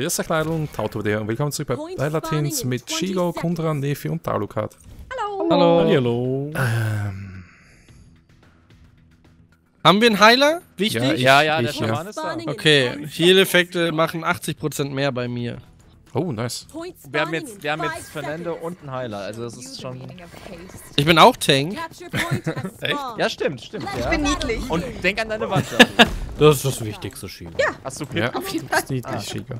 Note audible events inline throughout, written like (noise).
Grüß euch und Tauto wieder und willkommen zurück bei Latins mit Shigo, Kundra, Nefi und Dalukat. Hallo. Hallo. Ähm, Haben wir einen Heiler? Wichtig? Ja, ich- Ja, ja, der ich, Schaman ist da. Okay, Heal-Effekte machen 80% mehr bei mir. oh, nice. Wir haben jetzt, wir haben jetzt Fernando und einen Heiler, also das ist schon... Ich bin auch Tank. (laughs) Ja, stimmt, stimmt, Ich ja. bin niedlich. Und denk an deine Wand. Das ist das Wichtigste, Schiene. Ja. Hast du Pip? Ja, das ist niedlich, Shigo.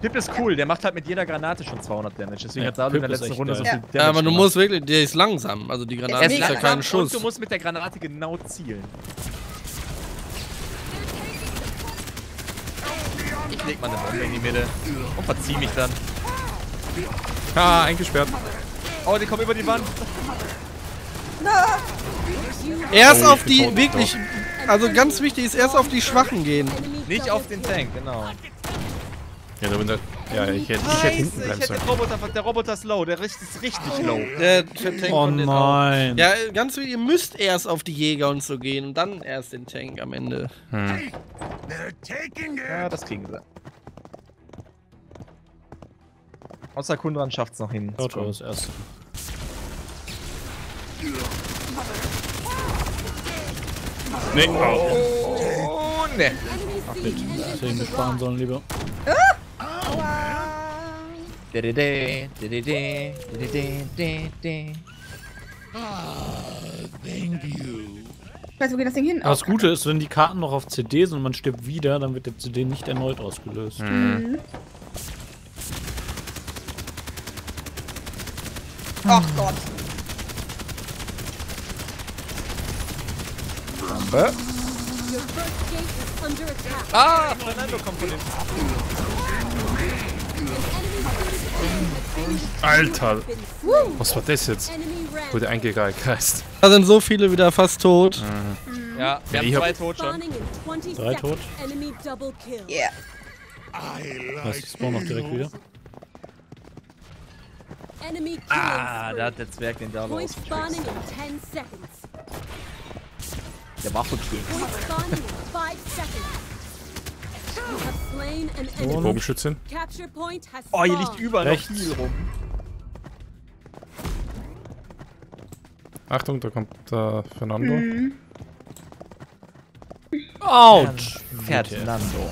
Pip ist cool, der macht halt mit jeder Granate schon 200 Damage, deswegen Ja, hat Dalu in der ist letzten Runde so geil. viel Ja. Damage Ja, aber du gemacht. musst wirklich, der ist langsam. Also die Granate Er ist ja kein Schuss. Und du musst mit der Granate genau zielen. Ich leg mal eine Bombe in die Mitte und verzieh mich dann. Ah, eingesperrt. Oh, die kommen über die Wand. Erst Oh, auf die, wirklich, also ganz wichtig ist erst auf die Schwachen gehen. Nicht auf den Tank, genau. Ja, da bin der, ja, ich hätte, ich hätte hinten ich bleiben hätte sollen. den Roboter, der Roboter ist low, der ist ist richtig low. Der Tank Oh nein. Ja, ganz wichtig, ihr müsst erst auf die Jäger und so gehen und dann erst den Tank am Ende. Hm. Ja, das kriegen sie. Außer Kundran schafft's noch hin. Auto ist erst. Nee, oh. Oh, ne. Deswegen wir sparen sollen lieber. Dedede, dedede, dedede, dedede. Ich weiß, wo geht das Ding hin? Aber das Gute ist, wenn die Karten noch auf CD sind und man stirbt wieder, dann wird der CD nicht erneut ausgelöst. Ach Gott. Ah, Fernando kommt von dem. Alter, was war das jetzt? Wurde eingekreist. Da sind so viele wieder fast tot. Ja, wir Ja, haben ich hab- zwei tot schon. Drei tot. Yeah. Das spawnen auch direkt wieder. Ah, da hat der Zwerg den Dalu Point ausgetrickst. spawning in 10 seconds. Der war verkehrt. Point Oh, Bogenschützin. Oh, hier liegt überall noch viel rum. Achtung, da kommt äh, Fernando. Mhm. Autsch! Fernando.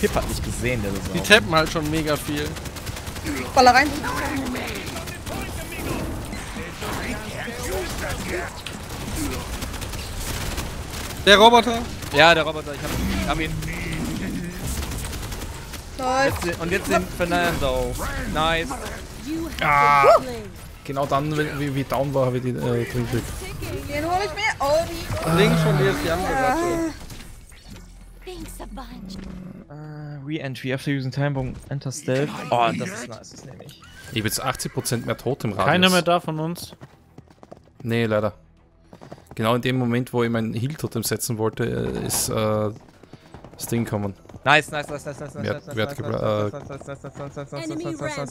Pip hat nicht gesehen, der Sau. Die tappen halt schon mega viel. Baller rein. Der Roboter. Ja, der Roboter, ich hab, hab ihn. Jetzt, den- und jetzt den Fernando. Nice. Ah. Genau dann, wenn- wie, wie down war, habe ich die äh, drin gekriegt. Den hol ich mir. Oh, die. Links von dir ist die andere Seite. Uh, Re-Entry after using time bomb, enter stealth. Oh, das ist nice, das nehme ich. Ich habe jetzt 80% mehr Tot im Radius. Keiner mehr da von uns. Nee, leider. Genau in dem Moment, wo ich mein Heal-Totem setzen wollte, äh, ist äh, das Ding gekommen. Nice, nice, nice, nice, nice, nice, nice, nice, nice,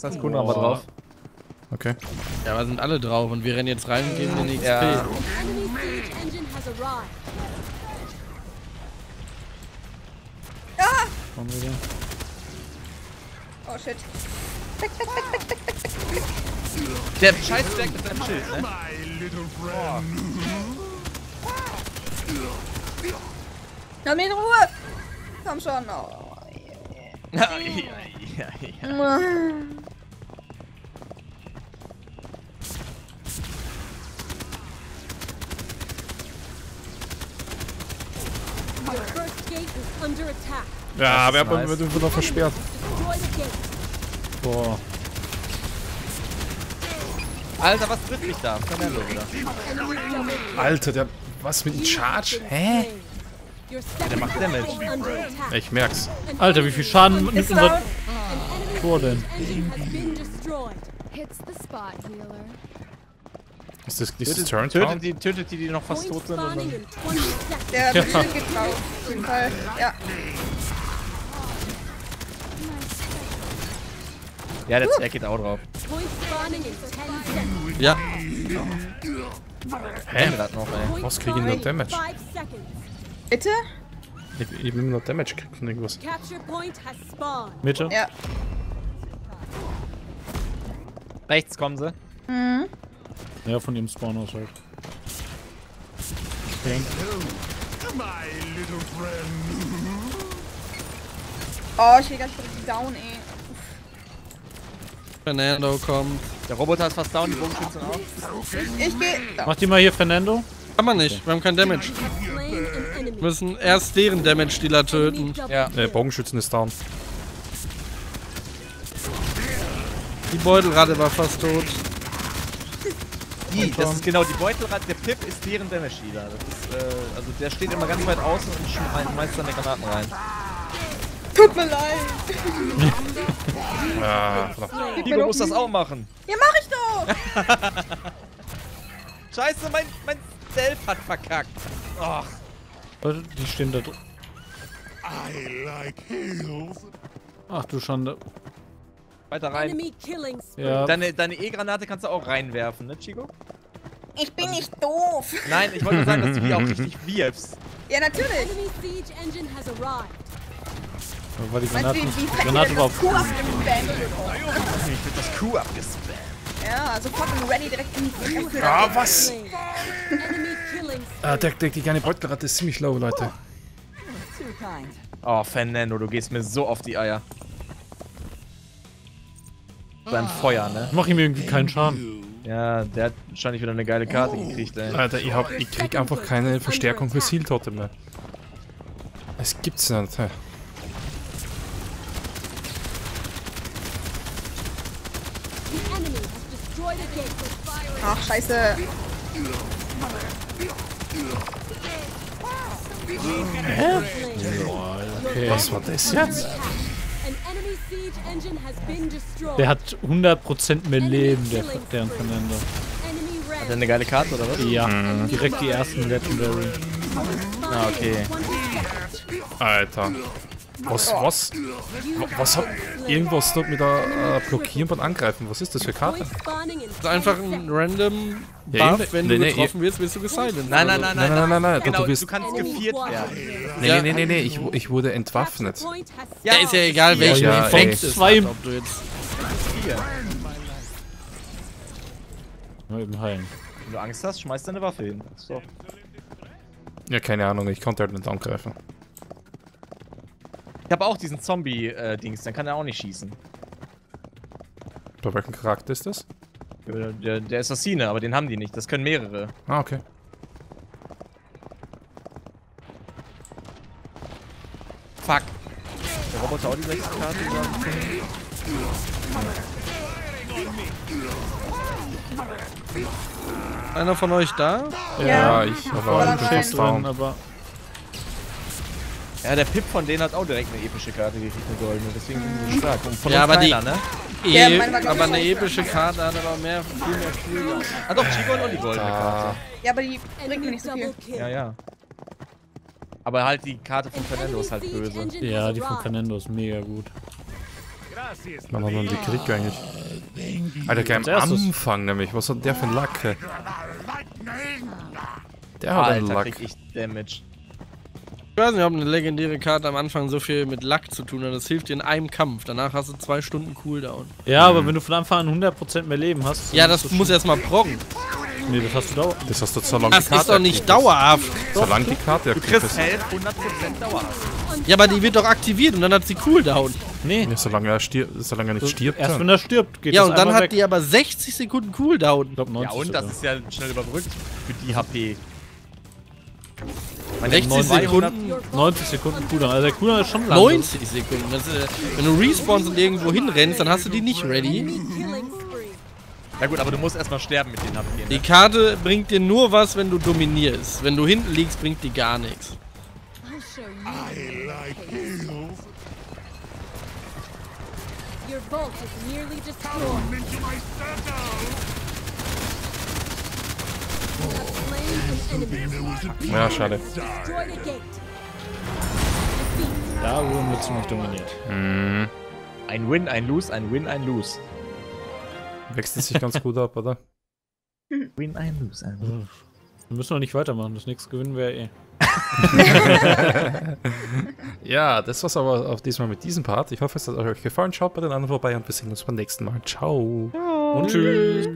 nice, drauf. Okay. Ja, wir sind alle drauf und wir rennen jetzt rein und geben den XP. Ja. Wieder. Oh shit. Der scheiß Zwerg mit seinem Schild, ne? Lass mich in Ruhe! Komm schon. Oh, yeah, yeah. ja, ja, ja. Ja, wir haben nice. uns noch versperrt. Boah. Alter, was tritt mich da? Fernando. Alter, der was mit einem Charge? Hä? Ja, der macht Damage. Ich merk's. Alter, wie viel Schaden nimmt unser Tor denn? Ist das nicht das Turn tötet die, tötet die, die noch fast tot sind? Oder? Ja, ja. getraut. Auf jeden Fall. Ja. Ja, der Zwerg geht auch drauf. Ja. Hä? Noch, ey. Was kriegen wir spawning in Damage? 5 seconds. Bitte? Ich, ich will noch Damage kriegen von irgendwas. Mitte. Ja. Rechts kommen sie. Mhm. Ja, von ihrem Spawn aus halt. Oh, ich will gleich direkt down, ey. Fernando kommt. Der Roboter ist fast down, die Bogenschützen auch. Ich geh. Mach die mal hier Fernando. Kann man nicht, wir haben kein Damage. Wir müssen erst deren Damage-Dealer töten. Ja. Der Bogenschützen ist down. Die Beutelratte war fast tot. Die, das ist genau, die Beutelrad, der Pip ist deren Damage Dealer. Das ist, äh, also der steht immer ganz weit außen und schmeißt seine Granaten rein. Tut mir leid. (laughs) Ah, Nico doch muss das auch machen. Ja, mach ich doch. (laughs) Scheiße, mein, mein Stealth hat verkackt. Ach, Die stehen da drin. Ach du Schande. weiter rein. Ja. Deine deine E-Granate kannst du auch reinwerfen, ne, Chico? Ich bin nicht doof. Nein, ich wollte nur sagen, dass (laughs) du die auch richtig wirfst. Ja, natürlich. Arrived. War die Granate, wie, wie die fett Granate abgespammt wird? Ich wird das Kuh abgespammt. Ja, sofort und ready direkt in die Fresse. Ah, was? Ah, der, der, die kleine Beutelratte ist ziemlich low, Leute. Oh, Fernando, du gehst mir so auf die Eier. Beim Feuer, ne? Ich mach ihm irgendwie keinen Schaden. Ja, der hat wahrscheinlich wieder eine geile Karte gekriegt, ey. Alter, ich, hab, ich krieg einfach keine Verstärkung für Seal-Totem mehr. Es gibt's nicht. Ach, scheiße. Okay. Was war das jetzt? Der hat 100% mehr Leben, der, der Fernando. Hat er eine geile Karte, oder was? Ja, direkt die ersten Legendary. Ah, okay. Alter. Was, was? Was hat irgendwas dort mit der äh, Blockieren beim Angreifen? Was ist das für Karte? Das ist einfach ein random Ja, Buff, eben- wenn nee, du nee, getroffen wirst, wirst du gesilenced. Nein, nein, nein, nein. Nein, nein, nein, nein, Genau, du bist- du kannst geviert werden. Nee, Ja. nee, nee, nee, nee, ich, ich wurde entwaffnet. Ja, ist ja egal, welchen Ja, Effekt ey. es Zwei- hat, ob du jetzt... Hier. Mal eben heilen. Wenn du Angst hast, schmeiß deine Waffe hin. Ist doch- Ja, keine Ahnung, ich konnte halt nicht angreifen. Ich habe auch diesen Zombie-Dings, dann kann er auch nicht schießen. Bei welchem Charakter ist das? Der, der, der Assassine, aber den haben die nicht. Das können mehrere. Ah, okay. Fuck. Der Roboter auch die sechste Karte über. Einer von euch da? Ja, ich, aber ich bin fast Drin, down. aber Ja, der Pip von denen hat auch direkt eine epische Karte gekriegt, eine goldene. Deswegen sind die so stark. Und von Ja, aber die- keiner, ne? Ja, Eh, meine war, glaub aber eine epische Karte hat aber mehr, viel mehr Cooldown. Ah doch, Chico und die goldene. Karte. Ja, aber die bringt mir nicht so viel. Ja, ja. Aber halt die Karte von An Fernando ist halt böse. ja, die von. Fernando ist mega gut. Wann hat man die Krieg eigentlich? Alter, gleich am. Anfang nämlich. Was hat der für ein Lack? Der hat einen Alter, Lack. krieg ich Damage. Ich weiß nicht, ob eine legendäre Karte am Anfang so viel mit Lack zu tun hat. Das hilft dir in einem Kampf. Danach hast du zwei Stunden Cooldown. Ja, aber wenn du von Anfang an 100% mehr Leben hast. Ja, das muss erstmal proggen. Nee, das hast du dauernd. Das hast du so lange Das ist doch nicht dauerhaft. Solange die Karte Du aktiv kriegst ist. Health 100% dauerhaft. Ja, aber die wird doch aktiviert und dann hat sie Cooldown. Nee, Ja, solange er, stirb, solange er nicht stirbt. erst dann. wenn er stirbt, geht Ja, das und dann hat weg. die aber 60 Sekunden Cooldown. Ich glaub, 90 Ja, und das ist ja schnell überbrückt für die HP. Meine 60 Sekunden, 90 Sekunden Cooldown. Also der Cooldown ist schon lang. 90 Sekunden. Das, äh, wenn du respawnst und irgendwo hinrennst, dann hast du die nicht ready. Ja gut, aber du musst erstmal sterben mit den HP. Die Ne? Karte bringt dir nur was, wenn du dominierst. Wenn du hinten liegst, bringt die gar nichts. I'll show you. Your vault is nearly destroyed. You have slain an enemy. Ja, schade. Da wurden wir ziemlich dominiert. Hm. Ein Win, ein Lose, ein Win, ein Lose. Wechselt sich ganz gut ab, oder? (laughs) Win, ein Lose, ein Lose. Wir müssen noch nicht weitermachen. Das nächste gewinnen wir eh. (laughs) Ja, das war's aber auch diesmal mit diesem Part. Ich hoffe, es hat euch gefallen. Schaut bei den anderen vorbei und wir sehen uns beim nächsten Mal. Ciao. Und tschüss.